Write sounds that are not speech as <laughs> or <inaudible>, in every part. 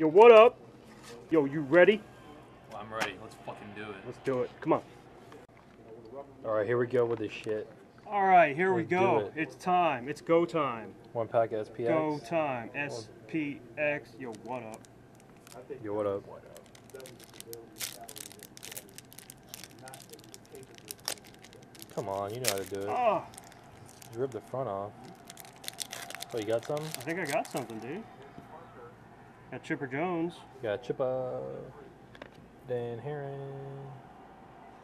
Yo, what up? Yo, you ready? Well, I'm ready. Let's fucking do it. Let's do it. Come on. All right, here we go with this shit. All right, here we Let's do go. it. It's time. It's go time. One pack SPX. Go time. SPX. Yo, what up? Yo, what up? Come on, you know how to do it. Oh, Just rip the front off. Oh, you got some? I think I got something, dude. Got Chipper Jones. Got Chippa. Dan Haren.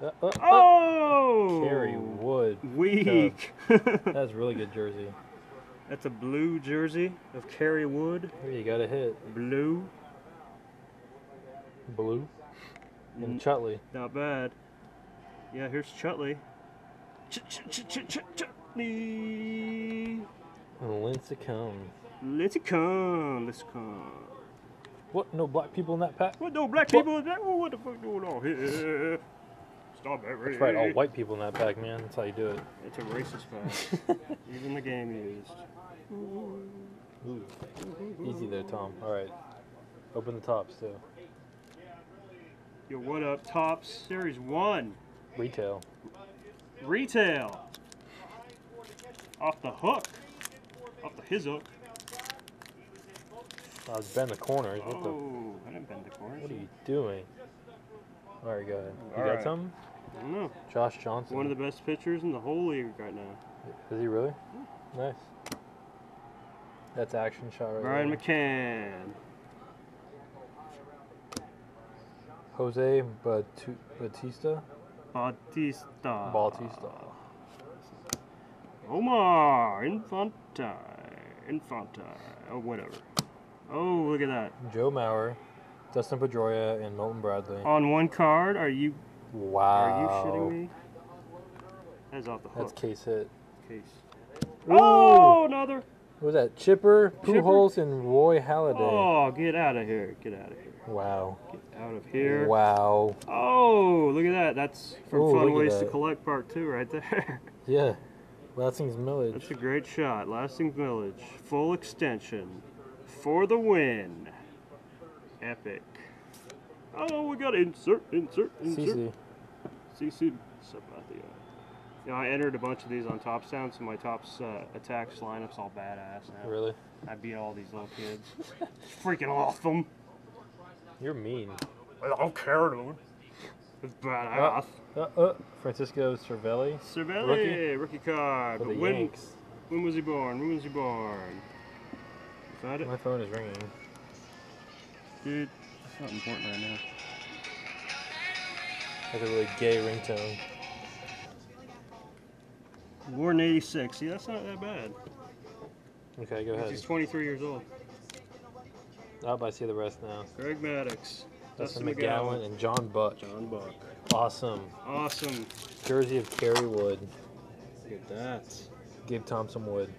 Uh, uh, uh. Oh! Kerry Wood. Weak. That's a really good jersey. <laughs> That's a blue jersey of Kerry Wood. Here you got a hit. Blue. Blue. And Mm. Chutley. Not bad. Yeah, here's Chutley. Ch ch ch ch ch Chutley. And Lincecum. Let's come. Let's come. What? No black people in that pack? What no black What? people? In that, what the fuck going on here? Strawberry. That's right, all white people in that pack, man. That's how you do it. It's a racist fact. <laughs> Even the game used. Ooh. Easy there, Tom. All right. Open the Topps, too. Yo, what up? Topps Series 1. Retail. Retail. Off the hook. Off the his hook. Oh, I was bend the corners. What the? Oh, I didn't bend the corners. What are you doing? All right, go ahead. You All got right. some? I don't know. Josh Johnson. One of the best pitchers in the whole league right now. Is he really? Nice. That's action shot right Brian there. McCann. Jose Batu- Batista. Bautista. Bautista. Omar Infante. Infante. Oh, whatever. Oh, look at that. Joe Mauer. Dustin Pedroia and Milton Bradley. On one card, are you Wow. are you shitting me? That's off the hook. That's case hit. case. Ooh. Oh, another. What was that? Chipper, Chipper? Pujols, and Roy Halladay. Oh, get out of here. Get out of here. Wow. Get out of here. Wow. Oh, look at that. That's from Ooh, Fun Ways to. Collect Part 2 right there. <laughs> Yeah. Lastings Milledge. That's a great shot. Lasting Village. Full extension. For the win. Epic. Oh, we got insert, insert, insert. CC. CC. Sabathia. You know, I entered a bunch of these on Topps Town, so my Topps uh, Attax lineup's all badass now. Really? I beat all these little kids. Freaking awesome. You're mean. I don't care, dude. It's badass. Uh, uh, Francisco Cervelli Cervelli, rookie? rookie, card. the But when, Yanks. when was he born? When was he born? It? My phone is ringing. Dude, it's not important right now. That's a really gay ringtone. Born in 86. See, that's not that bad. Okay, go ahead. He's 23 years old. Oh, I see the rest now. Greg Maddux. Dustin McGowan and John Buck. John Buck. Awesome. Awesome. Jersey of Kerry Wood. Look at that. Gabe Thompson Wood.